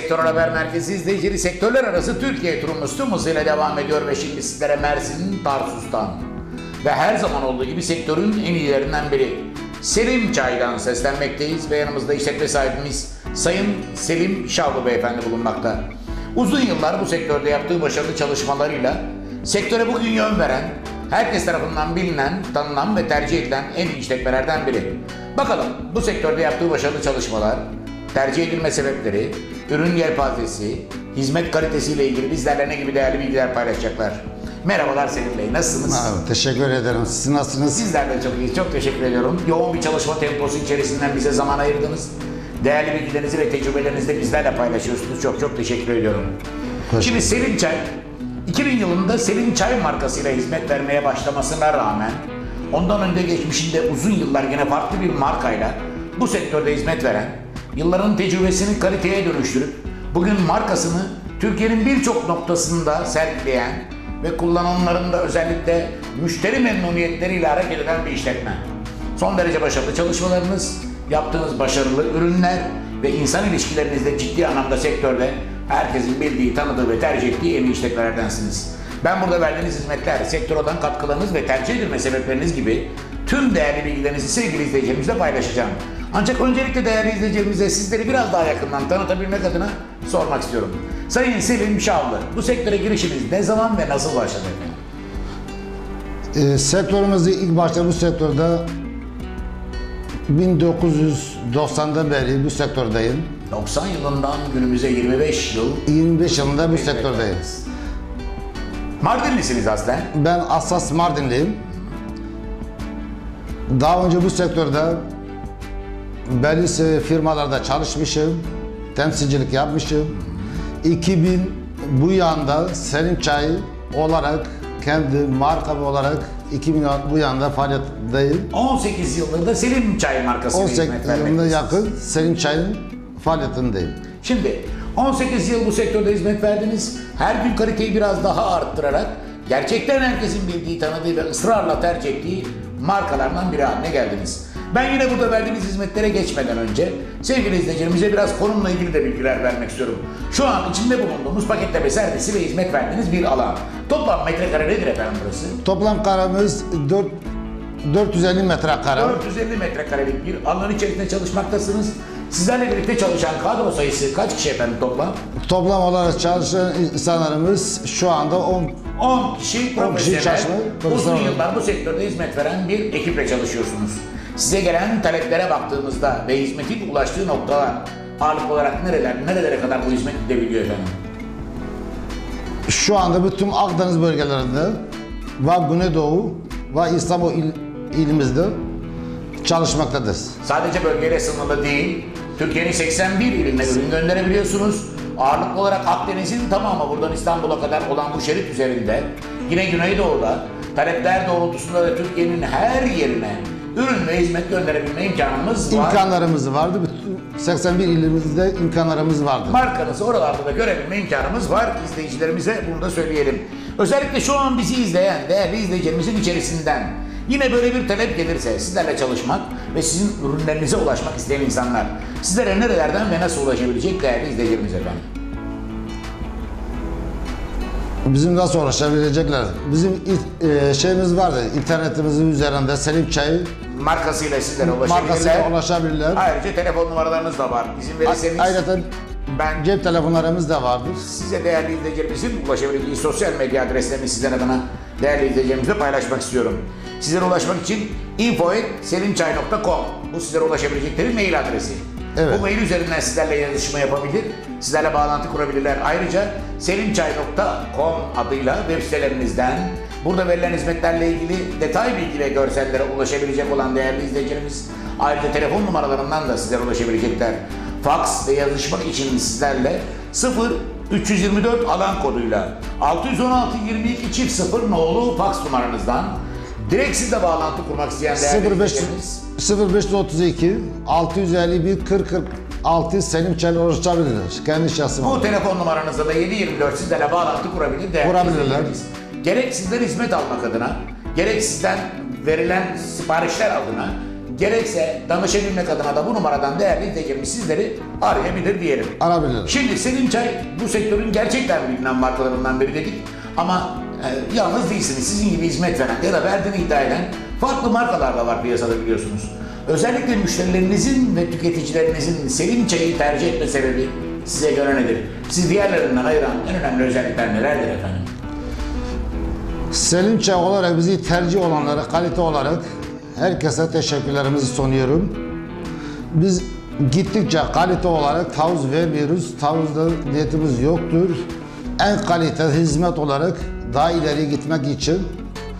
Sektör Haber Merkezi izleyicileri sektörler arası Türkiye turumuz tüm hızıyla devam ediyor ve şimdi sizlere Mersin'in Tarsus'tan ve her zaman olduğu gibi sektörün en iyilerinden biri Selim Çay'dan seslenmekteyiz ve yanımızda işletme sahibimiz Sayın Selim Şavlı Beyefendi bulunmakta. Uzun yıllar bu sektörde yaptığı başarılı çalışmalarıyla sektöre bugün yön veren, herkes tarafından bilinen, tanınan ve tercih edilen en iyi işletmelerden biri. Bakalım bu sektörde yaptığı başarılı çalışmalar, tercih edilme sebepleri, ürün yelpazesi, hizmet kalitesiyle ilgili bizlerle ne gibi değerli bilgiler paylaşacaklar. Merhabalar Selim Bey, nasılsınız? Abi, teşekkür ederim. Siz nasılsınız? Sizler de çok iyi, çok teşekkür ediyorum. Yoğun bir çalışma temposu içerisinden bize zaman ayırdınız. Değerli bilgilerinizi ve tecrübelerinizi de bizlerle paylaşıyorsunuz. Çok çok teşekkür ediyorum. Hoş Şimdi Selim Çay, 2000 yılında Selim Çay markasıyla hizmet vermeye başlamasına rağmen ondan önce geçmişinde uzun yıllar yine farklı bir markayla bu sektörde hizmet veren, yılların tecrübesini kaliteye dönüştürüp bugün markasını Türkiye'nin birçok noktasında sergileyen ve kullananların da özellikle müşteri memnuniyetleriyle hareket eden bir işletme. Son derece başarılı çalışmalarınız, yaptığınız başarılı ürünler ve insan ilişkilerinizde ciddi anlamda sektörde herkesin bildiği, tanıdığı ve tercih ettiği en işletmelerdensiniz. Ben burada verdiğiniz hizmetler, sektör olan katkılarınız ve tercih edilme sebepleriniz gibi tüm değerli bilgilerinizi sevgili izleyicilerimizle paylaşacağım. Ancak öncelikle değerli izleyicilerimize sizleri biraz daha yakından tanıtabilmek adına sormak istiyorum. Sayın Selim Şavlı, bu sektöre girişiniz ne zaman ve nasıl başladı? Ee, sektörümüzde ilk başta bu sektörde 1990'dan beri bu sektördeyim. 90 yılından günümüze 25 yıl 25 yılında bu sektördeyim. Mardinlisiniz aslen. Ben Assas Mardinliyim. Daha önce bu sektörde belli firmalarda çalışmışım. Temsilcilik yapmışım. 2000 bu yanda Selim Çay olarak kendi markam olarak 2000 bu yanda faaliyetteyim. 18 yıldır da Selim Çay markasıyla 18 hizmet yılına yakın Selim Çay'ın faaliyetindeyim. Şimdi 18 yıl bu sektörde hizmet verdiniz. Her gün kaliteyi biraz daha arttırarak gerçekten herkesin bildiği, tanıdığı ve ısrarla tercih ettiği markalardan biri haline geldiniz. Ben yine burada verdiğiniz hizmetlere geçmeden önce sevgili izleyicilerimize biraz konumla ilgili de bilgiler vermek istiyorum. Şu an içinde bulunduğumuz paketleme servisi ve hizmet verdiğiniz bir alan. Toplam metrekare nedir efendim burası? Toplam karemiz 4 450 metrekare. 450 metrekarelik bir alan içerisinde çalışmaktasınız. Sizlerle birlikte çalışan kadro sayısı kaç kişi efendim toplam? Toplam olarak çalışan insanlarımız şu anda 10 10 kişi profesyonel, çalışma, uzun yıllar bu sektörde hizmet veren bir ekiple çalışıyorsunuz. Size gelen taleplere baktığımızda ve hizmetin ulaştığı noktalar ağırlık olarak nereler, nerelere kadar bu hizmet gidebiliyor efendim? Şu anda bütün Akdeniz bölgelerinde ve Güneydoğu ve İstanbul il, ilimizde çalışmaktadır. Sadece bölgeyle sınırlı değil, Türkiye'nin 81 iline ürün gönderebiliyorsunuz. Ağırlıklı olarak Akdeniz'in tamamı buradan İstanbul'a kadar olan bu şerit üzerinde, yine Güneydoğu'da talepler doğrultusunda da Türkiye'nin her yerine ürün ve hizmet gönderebilme imkanımız var. İmkanlarımız vardı. Bütün 81 ilimizde imkanlarımız vardı. Markanızı oralarda da görebilme imkanımız var. İzleyicilerimize bunu da söyleyelim. Özellikle şu an bizi izleyen değerli izleyicilerimizin içerisinden yine böyle bir talep gelirse sizlerle çalışmak ve sizin ürünlerinize ulaşmak isteyen insanlar sizlere nerelerden ve nasıl ulaşabilecek değerli izleyicilerimiz efendim? Bizim nasıl ulaşabilecekler? Bizim ilk, e, şeyimiz vardı. İnternetimizin üzerinde Selim Çayı Markasıyla sizlere markasıyla ulaşabilirler. ulaşabilirler. Ayrıca telefon numaralarınız da var. İzin verirseniz Ayrıca ben cep telefonlarımız da vardır. size değerli izleyicilerimizin ulaşabildiği sosyal medya adreslerini sizden adına değerli izleyicilerimizle paylaşmak istiyorum. Sizlere ulaşmak için info.selimçay.com Bu sizlere ulaşabilecekleri mail adresi. Evet. Bu mail üzerinden sizlerle yazışma yapabilir, sizlerle bağlantı kurabilirler. Ayrıca selimçay.com adıyla web sitelerinizden burada verilen hizmetlerle ilgili detay bilgi ve görsellere ulaşabilecek olan değerli izleyicilerimiz ayrıca telefon numaralarından da sizlere ulaşabilecekler. Fax ve yazışmak için sizlerle 0 324 alan koduyla 616 22 çift 0 nolu fax numaranızdan direkt sizle bağlantı kurmak isteyen değerli 05 izleyicilerimiz 0532 651 4046 Selim Çayı ulaşabilir. Kendi şahsım. Bu telefon numaranızda da 724 sizlerle bağlantı kurabilir değerli Kurabilirler. Gerek sizden hizmet almak adına, gerek sizden verilen siparişler adına gerekse danışabilmek adına da bu numaradan değerli izleyicilerimiz sizleri arayabilir diyelim. Arabilir. Şimdi Selim Çay bu sektörün gerçekten bilinen markalarından biri dedik. Ama e, yalnız değilsiniz. Sizin gibi hizmet veren ya da verdiğini iddia eden farklı markalar da var piyasada biliyorsunuz. Özellikle müşterilerinizin ve tüketicilerinizin Selim Çay'ı tercih etme sebebi size göre nedir? Siz diğerlerinden ayıran en önemli özellikler nelerdir efendim? Selim Çay olarak bizi tercih olanlara kalite olarak herkese teşekkürlerimizi sunuyorum. Biz gittikçe kalite olarak tavuz vermiyoruz. Tavuzda niyetimiz yoktur. En kaliteli hizmet olarak daha ileri gitmek için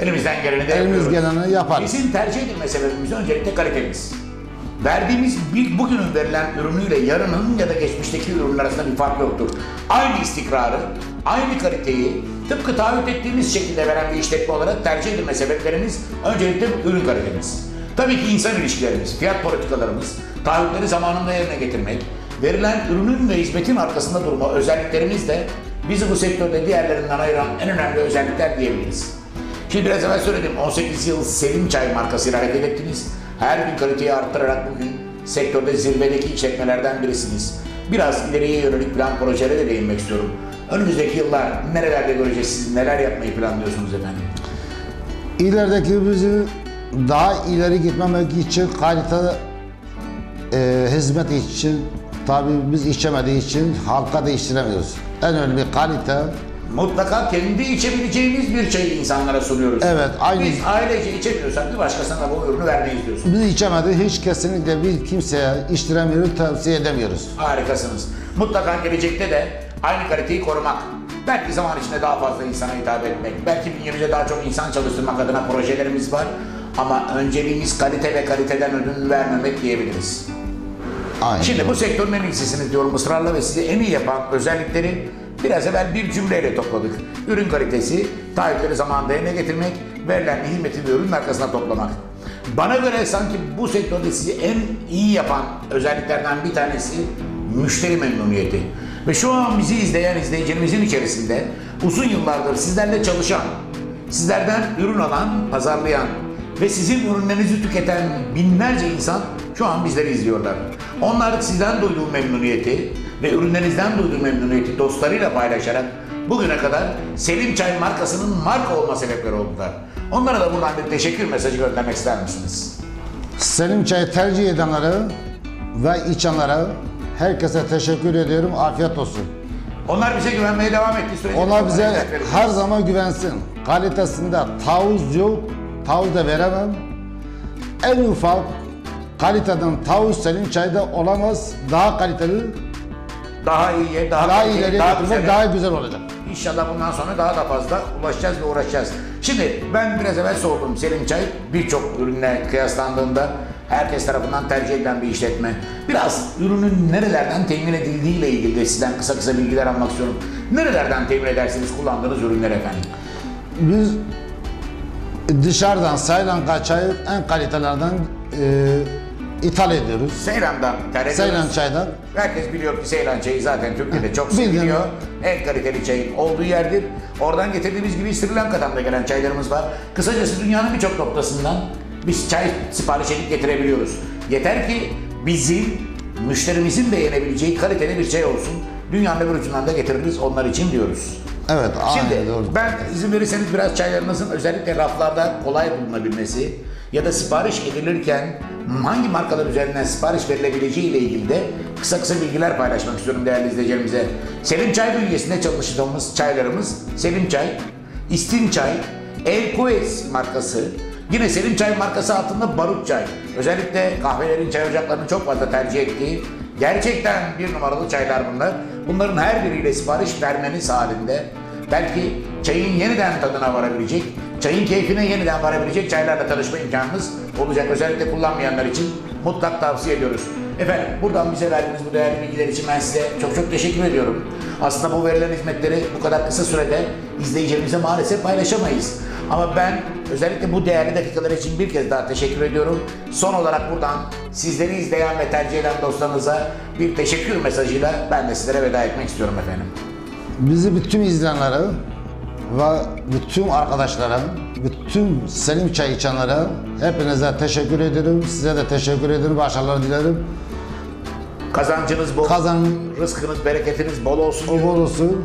Elimizden geleni de elimiz yapıyoruz. geleni yaparız. Bizim tercih edilme sebebimiz öncelikle kalitemiz. Verdiğimiz bir bugünün verilen ürünüyle yarının ya da geçmişteki ürünler arasında bir fark yoktur. Aynı istikrarı, aynı kaliteyi tıpkı taahhüt ettiğimiz şekilde veren bir işletme olarak tercih edilme sebeplerimiz öncelikle ürün kalitemiz. Tabii ki insan ilişkilerimiz, fiyat politikalarımız, taahhütleri zamanında yerine getirmek, verilen ürünün ve hizmetin arkasında durma özelliklerimiz de bizi bu sektörde diğerlerinden ayıran en önemli özellikler diyebiliriz. Şimdi biraz evvel söyledim 18 yıl Selim Çay markasıyla hareket ettiniz. Her gün kaliteyi arttırarak bugün sektörde zirvedeki işletmelerden birisiniz. Biraz ileriye yönelik plan projelere de değinmek istiyorum. Önümüzdeki yıllar nerelerde göreceğiz siz neler yapmayı planlıyorsunuz efendim? İlerideki bizi daha ileri gitmemek için kalite e, hizmet için tabii biz içemediği için halka değiştiremiyoruz. En önemli kalite Mutlaka kendi içebileceğimiz bir çayı insanlara sunuyoruz. Evet, aynı- Biz ailece içemiyorsak bir başkasına da bu ürünü vermeyiz diyorsun. biz içemedi hiç kesinlikle bir kimseye içtiremiyoruz, tavsiye edemiyoruz. Harikasınız. Mutlaka gelecekte de aynı kaliteyi korumak. Belki zaman içinde daha fazla insana hitap etmek, belki bünyemizde daha çok insan çalıştırmak adına projelerimiz var. Ama önceliğimiz kalite ve kaliteden ödün vermemek diyebiliriz. Aynen. Şimdi bu sektörün en iyisisiniz diyorum ısrarla ve sizi en iyi yapan özellikleri biraz evvel bir cümleyle topladık. Ürün kalitesi, taahhütleri zamanında yerine getirmek, verilen hizmeti ve ürünün arkasına toplamak. Bana göre sanki bu sektörde sizi en iyi yapan özelliklerden bir tanesi müşteri memnuniyeti. Ve şu an bizi izleyen izleyicilerimizin içerisinde uzun yıllardır sizlerle çalışan, sizlerden ürün alan, pazarlayan ve sizin ürünlerinizi tüketen binlerce insan şu an bizleri izliyorlar. Onlar sizden duyduğu memnuniyeti ve ürünlerinizden duyduğu memnuniyeti dostlarıyla paylaşarak bugüne kadar Selim Çay markasının marka olma sebepleri oldular. Onlara da buradan bir teşekkür mesajı göndermek ister misiniz? Selim Çay'ı tercih edenlere ve içenlere herkese teşekkür ediyorum. Afiyet olsun. Onlar bize güvenmeye devam ettiği sürece Onlar biz bize her zaman güvensin. Kalitesinde tavuz yok, tavuz da veremem. En ufak kaliteden tavuz Selim Çay'da olamaz. Daha kaliteli, daha iyiye, daha, daha ileriye daha götürmek güzele- daha güzel olacak. İnşallah bundan sonra daha da fazla ulaşacağız ve uğraşacağız. Şimdi ben biraz evvel sordum Selim Çay birçok ürünle kıyaslandığında herkes tarafından tercih edilen bir işletme. Biraz ürünün nerelerden temin edildiği ile ilgili de sizden kısa kısa bilgiler almak istiyorum. Nerelerden temin edersiniz kullandığınız ürünler efendim? Biz dışarıdan Saylan Çay'ı en kalitelerden e, ithal ediyoruz. Seyran'dan ithal ediyoruz. Seylan Çay'dan. Herkes biliyor ki Seylan çayı zaten Türkiye'de çok seviliyor. En kaliteli çayın olduğu yerdir. Oradan getirdiğimiz gibi Sri Lanka'dan da gelen çaylarımız var. Kısacası dünyanın birçok noktasından biz çay sipariş edip getirebiliyoruz. Yeter ki bizim müşterimizin beğenebileceği kaliteli bir çay olsun. Dünyanın öbür ucundan da getiririz onlar için diyoruz. Evet, Şimdi aynen doğru. ben izin verirseniz biraz çaylarınızın özellikle raflarda kolay bulunabilmesi ya da sipariş edilirken hangi markalar üzerinden sipariş verilebileceği ile ilgili de kısa kısa bilgiler paylaşmak istiyorum değerli izleyicilerimize. Selim Çay bünyesinde çalıştığımız çaylarımız Selim Çay, İstin Çay, El Kues markası, yine Selim Çay markası altında Barut Çay. Özellikle kahvelerin, çay ocaklarının çok fazla tercih ettiği gerçekten bir numaralı çaylar bunlar. Bunların her biriyle sipariş vermeniz halinde belki çayın yeniden tadına varabilecek, çayın keyfine yeniden varabilecek çaylarla tanışma imkanınız olacak. Özellikle kullanmayanlar için mutlak tavsiye ediyoruz. Efendim buradan bize verdiğiniz bu değerli bilgiler için ben size çok çok teşekkür ediyorum. Aslında bu verilen hizmetleri bu kadar kısa sürede izleyicilerimize maalesef paylaşamayız. Ama ben özellikle bu değerli dakikalar için bir kez daha teşekkür ediyorum. Son olarak buradan sizleri izleyen ve tercih eden dostlarınıza bir teşekkür mesajıyla ben de sizlere veda etmek istiyorum efendim. Bizi bütün izleyenlere ve bütün arkadaşlara bütün Selim Çay içenlere hepinize teşekkür ederim. Size de teşekkür ederim. Başarılar dilerim. Kazancınız bol, Kazan rızkınız, bereketiniz bol olsun. bol olsun.